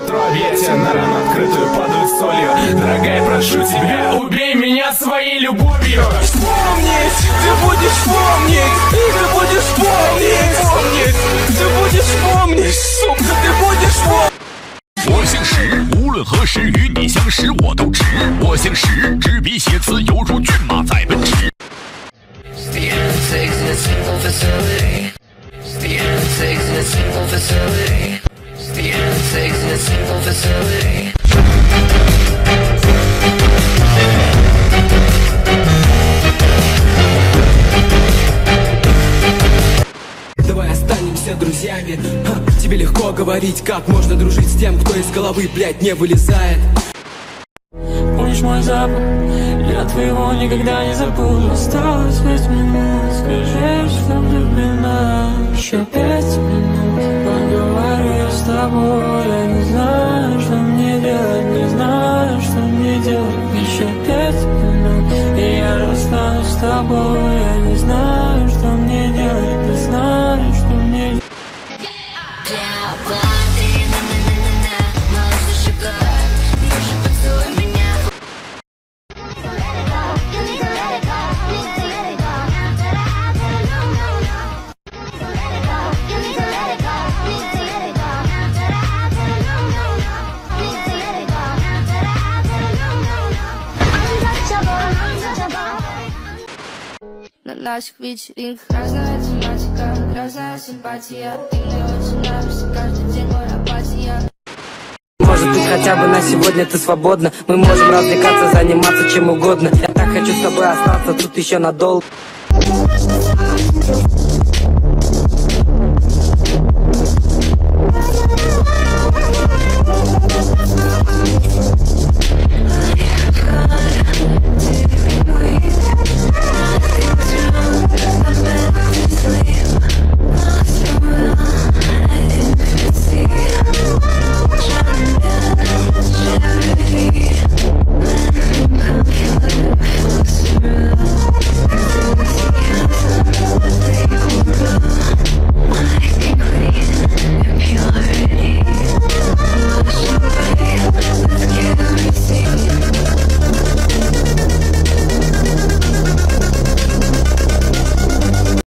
метро Ветер на рану открытую падают солью Дорогая, прошу тебя, убей меня своей любовью Помнить, ты будешь помнить Ты будешь помнить Помнить, ты будешь помнить Сука, ты будешь помнить 我姓石，无论何时与你相识，我都值。我姓石，执笔写词犹如骏马在奔驰。 The a single facility. Давай останемся друзьями. Ха, Тебе легко говорить, как можно дружить с тем, кто из головы, блядь, не вылезает. Помнишь мой запах? Я твоего никогда не забуду. Осталось пять минут. Скажи, что влюблена? Еще пять минут. Поговорю с тобой Я не знаю, что мне делать Не знаю, что мне делать. Еще пять минут И я расстанусь с тобой Я не знаю, На наших вечеринках разная тематика, разная симпатия Ты мне очень нравишься, каждый день мой апатия Может быть хотя бы на сегодня ты свободна. Мы можем развлекаться, заниматься чем угодно. Я так хочу с тобой остаться тут еще надолго